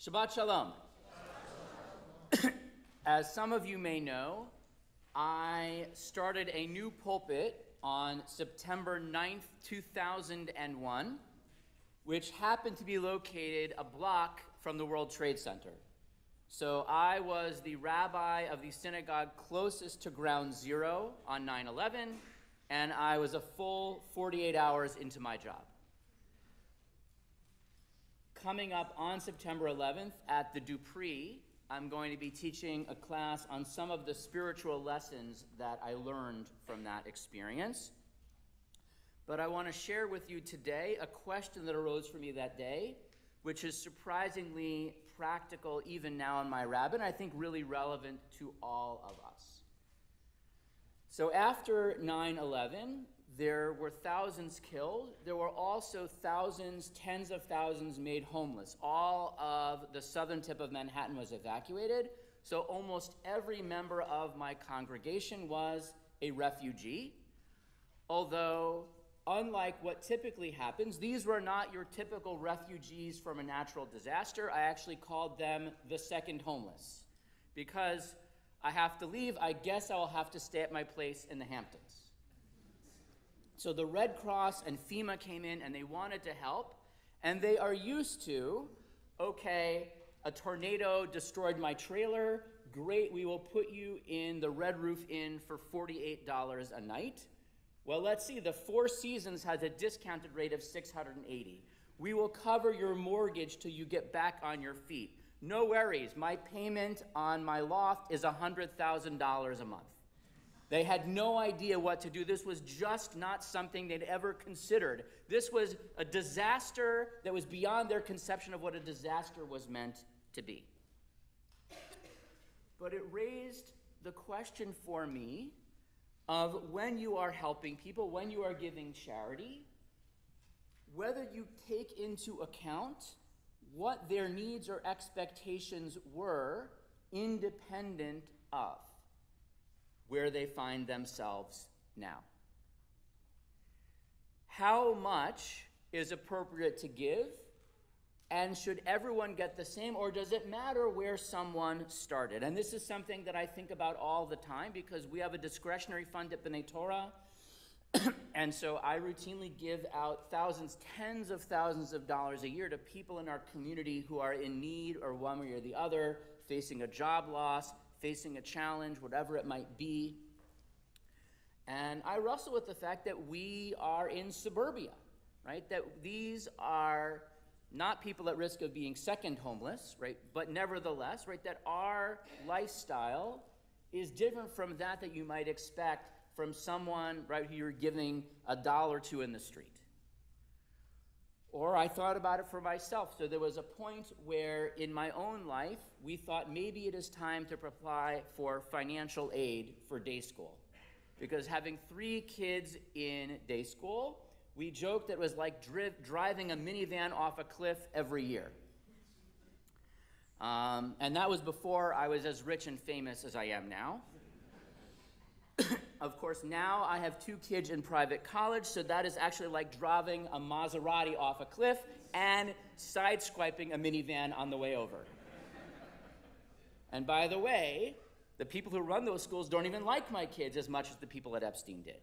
Shabbat Shalom. As some of you may know, I started a new pulpit on September 9th, 2001, which happened to be located a block from the World Trade Center. So I was the rabbi of the synagogue closest to ground zero on 9 11, and I was a full 48 hours into my job. Coming up on September 11th at the Dupree, I'm going to be teaching a class on some of the spiritual lessons that I learned from that experience. But I want to share with you today a question that arose for me that day, which is surprisingly practical even now in my rabbin, I think really relevant to all of us. So after 9 11, there were thousands killed. There were also thousands, tens of thousands made homeless. All of the southern tip of Manhattan was evacuated. So almost every member of my congregation was a refugee. Although, unlike what typically happens, these were not your typical refugees from a natural disaster. I actually called them the second homeless. Because I have to leave, I guess I will have to stay at my place in the Hamptons. So the Red Cross and FEMA came in and they wanted to help, and they are used to, okay, a tornado destroyed my trailer. Great, we will put you in the Red Roof Inn for $48 a night. Well, let's see, the Four Seasons has a discounted rate of 680. We will cover your mortgage till you get back on your feet. No worries, my payment on my loft is $100,000 a month. They had no idea what to do. This was just not something they'd ever considered. This was a disaster that was beyond their conception of what a disaster was meant to be. But it raised the question for me of when you are helping people, when you are giving charity, whether you take into account what their needs or expectations were independent of where they find themselves now. How much is appropriate to give? And should everyone get the same, or does it matter where someone started? And this is something that I think about all the time because we have a discretionary fund at B'nai Torah. and so I routinely give out thousands, tens of thousands of dollars a year to people in our community who are in need or one way or the other, facing a job loss, facing a challenge, whatever it might be. And I wrestle with the fact that we are in suburbia, right? That these are not people at risk of being second homeless, right? But nevertheless, right, that our lifestyle is different from that that you might expect from someone, right, who you're giving a dollar to in the street. Or I thought about it for myself. So there was a point where in my own life, we thought maybe it is time to apply for financial aid for day school. Because having three kids in day school, we joked that it was like dri- driving a minivan off a cliff every year. Um, and that was before I was as rich and famous as I am now. Of course, now I have two kids in private college, so that is actually like driving a Maserati off a cliff and sideswiping a minivan on the way over. and by the way, the people who run those schools don't even like my kids as much as the people at Epstein did.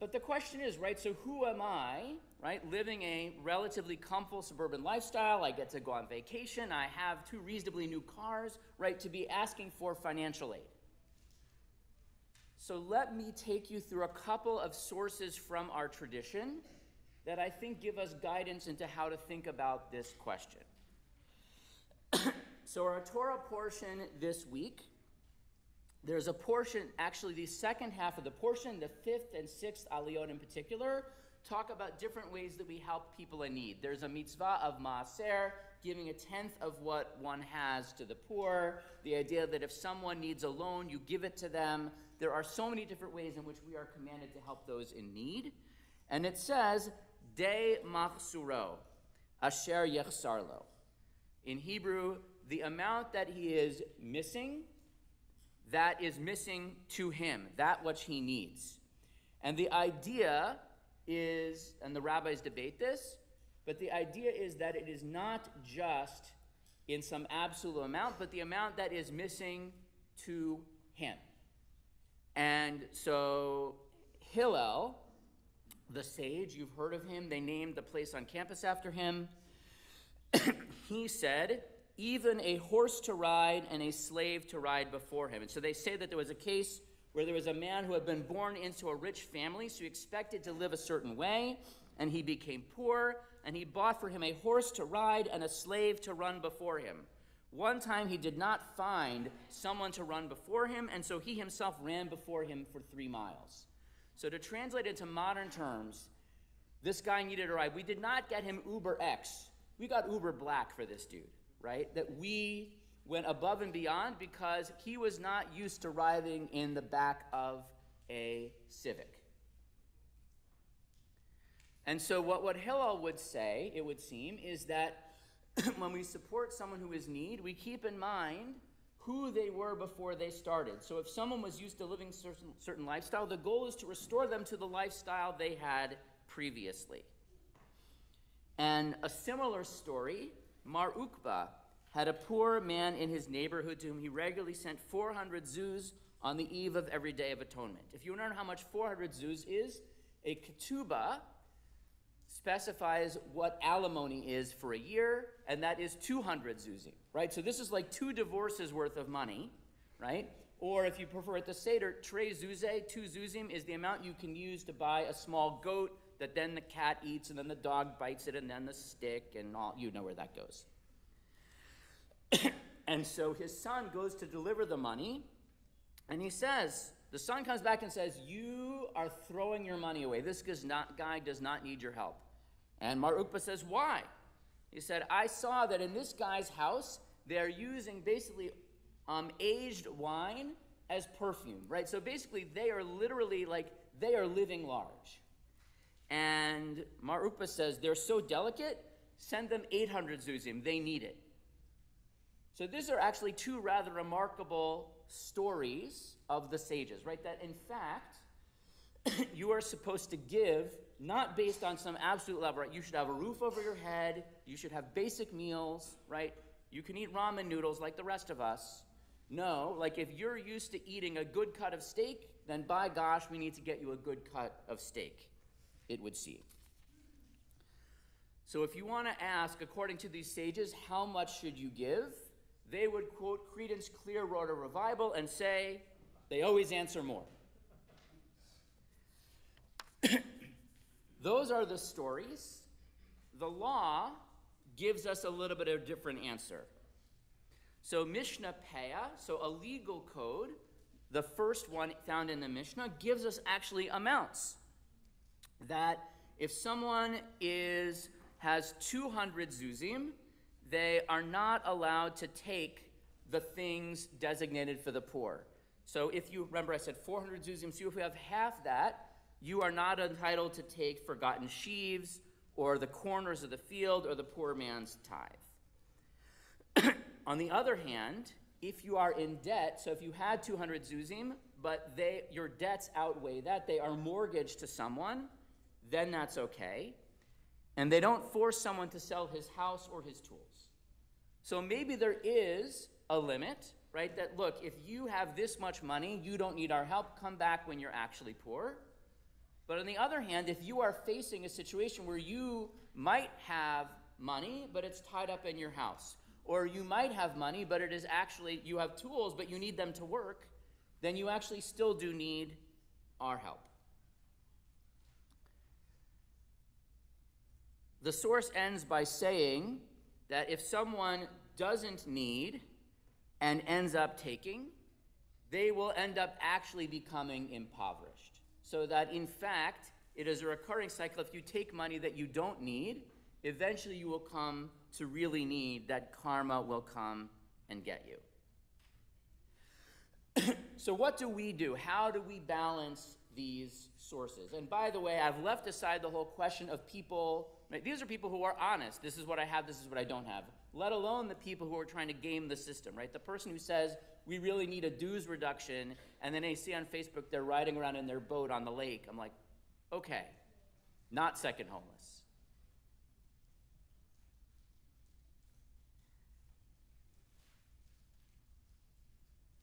But the question is, right, so who am I, right, living a relatively comfortable suburban lifestyle? I get to go on vacation. I have two reasonably new cars, right, to be asking for financial aid. So let me take you through a couple of sources from our tradition that I think give us guidance into how to think about this question. so, our Torah portion this week there's a portion, actually, the second half of the portion, the fifth and sixth aliyot in particular, talk about different ways that we help people in need. There's a mitzvah of maaser, giving a tenth of what one has to the poor. The idea that if someone needs a loan, you give it to them. There are so many different ways in which we are commanded to help those in need. And it says, De machsuro, asher yechsarlo. In Hebrew, the amount that he is missing that is missing to him, that which he needs. And the idea is, and the rabbis debate this, but the idea is that it is not just in some absolute amount, but the amount that is missing to him. And so Hillel, the sage, you've heard of him, they named the place on campus after him. he said, even a horse to ride and a slave to ride before him. And so they say that there was a case where there was a man who had been born into a rich family, so he expected to live a certain way, and he became poor, and he bought for him a horse to ride and a slave to run before him. One time he did not find someone to run before him, and so he himself ran before him for three miles. So, to translate into modern terms, this guy needed a ride. We did not get him Uber X. We got Uber Black for this dude, right? That we went above and beyond because he was not used to riding in the back of a Civic. And so, what, what Hillel would say, it would seem, is that when we support someone who is in need, we keep in mind who they were before they started. So, if someone was used to living certain, certain lifestyle, the goal is to restore them to the lifestyle they had previously. And a similar story, Mar Ukba had a poor man in his neighborhood to whom he regularly sent 400 zuz on the eve of every day of atonement. If you want to know how much 400 zuz is, a ketubah specifies what alimony is for a year, and that is 200 zuzim, right? So this is like two divorces worth of money, right? Or if you prefer it the Seder, tre zuze, two zuzim, is the amount you can use to buy a small goat that then the cat eats, and then the dog bites it, and then the stick, and all, you know where that goes. and so his son goes to deliver the money, and he says, the son comes back and says, You are throwing your money away. This guy does not need your help. And Mar Ukba says, Why? He said, I saw that in this guy's house, they're using basically um, aged wine as perfume, right? So basically, they are literally like, they are living large. And Mar Ukba says, They're so delicate, send them 800 zuzim. They need it. So these are actually two rather remarkable stories of the sages, right? That in fact, you are supposed to give not based on some absolute level, right? You should have a roof over your head, you should have basic meals, right? You can eat ramen noodles like the rest of us. No, like if you're used to eating a good cut of steak, then by gosh, we need to get you a good cut of steak, it would seem. So if you want to ask, according to these sages, how much should you give? They would quote Creedence Clearwater Revival and say, they always answer more. Those are the stories. The law gives us a little bit of a different answer. So, Mishnah Peah, so a legal code, the first one found in the Mishnah, gives us actually amounts. That if someone is has 200 zuzim, they are not allowed to take the things designated for the poor. So if you remember, I said 400 zuzim. So if we have half that, you are not entitled to take forgotten sheaves or the corners of the field or the poor man's tithe. On the other hand, if you are in debt, so if you had 200 zuzim, but they, your debts outweigh that, they are mortgaged to someone, then that's okay. And they don't force someone to sell his house or his tools. So maybe there is a limit, right? That look, if you have this much money, you don't need our help, come back when you're actually poor. But on the other hand, if you are facing a situation where you might have money, but it's tied up in your house, or you might have money, but it is actually, you have tools, but you need them to work, then you actually still do need our help. The source ends by saying that if someone doesn't need and ends up taking, they will end up actually becoming impoverished. So that in fact, it is a recurring cycle. If you take money that you don't need, eventually you will come to really need, that karma will come and get you. so, what do we do? How do we balance these sources? And by the way, I've left aside the whole question of people. Right? These are people who are honest. This is what I have, this is what I don't have. Let alone the people who are trying to game the system, right? The person who says, we really need a dues reduction. And then I see on Facebook they're riding around in their boat on the lake. I'm like, okay. not second homeless.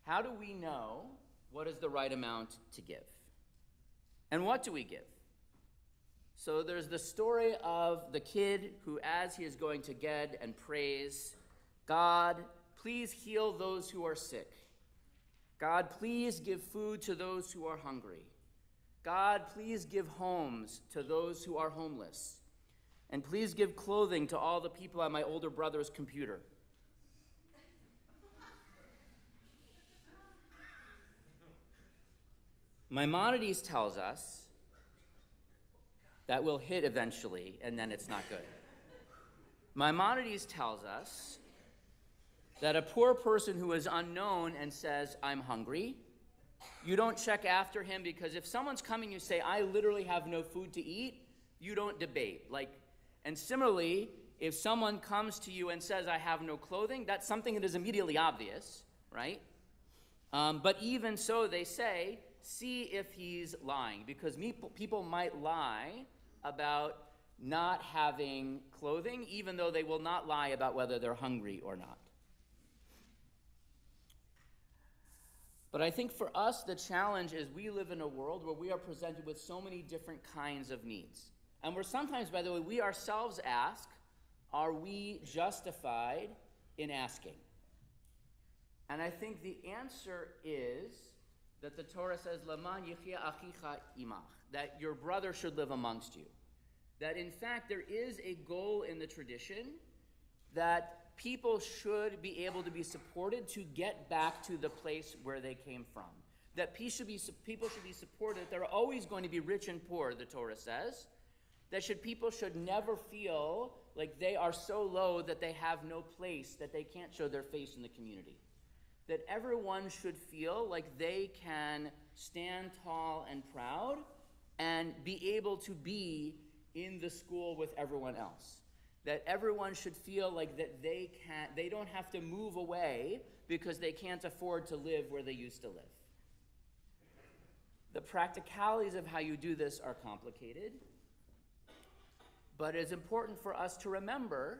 How do we know what is the right amount to give? And what do we give? So there's the story of the kid who, as he is going to Ged and prays, God, please heal those who are sick. God, please give food to those who are hungry. God, please give homes to those who are homeless. And please give clothing to all the people on my older brother's computer. Maimonides tells us that will hit eventually, and then it's not good. Maimonides tells us that a poor person who is unknown and says, I'm hungry, you don't check after him because if someone's coming, you say, I literally have no food to eat, you don't debate. Like, and similarly, if someone comes to you and says, I have no clothing, that's something that is immediately obvious, right? Um, but even so, they say, see if he's lying, because people might lie about not having clothing, even though they will not lie about whether they're hungry or not. But I think for us, the challenge is we live in a world where we are presented with so many different kinds of needs. And we're sometimes, by the way, we ourselves ask, are we justified in asking? And I think the answer is that the Torah says, Laman achicha imach, that your brother should live amongst you. That in fact, there is a goal in the tradition that people should be able to be supported to get back to the place where they came from. That people should be, people should be supported. That there are always going to be rich and poor, the Torah says. That should people should never feel like they are so low that they have no place, that they can't show their face in the community. That everyone should feel like they can stand tall and proud and be able to be in the school with everyone else. That everyone should feel like that they can't they don't have to move away because they can't afford to live where they used to live. The practicalities of how you do this are complicated but it's important for us to remember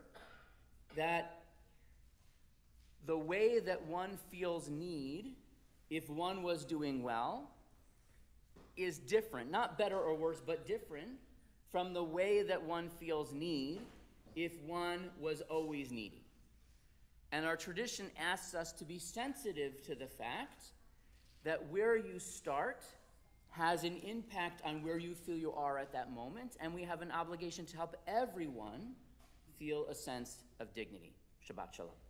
that the way that one feels need if one was doing well is different not better or worse but different from the way that one feels need if one was always needy. And our tradition asks us to be sensitive to the fact that where you start has an impact on where you feel you are at that moment, and we have an obligation to help everyone feel a sense of dignity. Shabbat Shalom.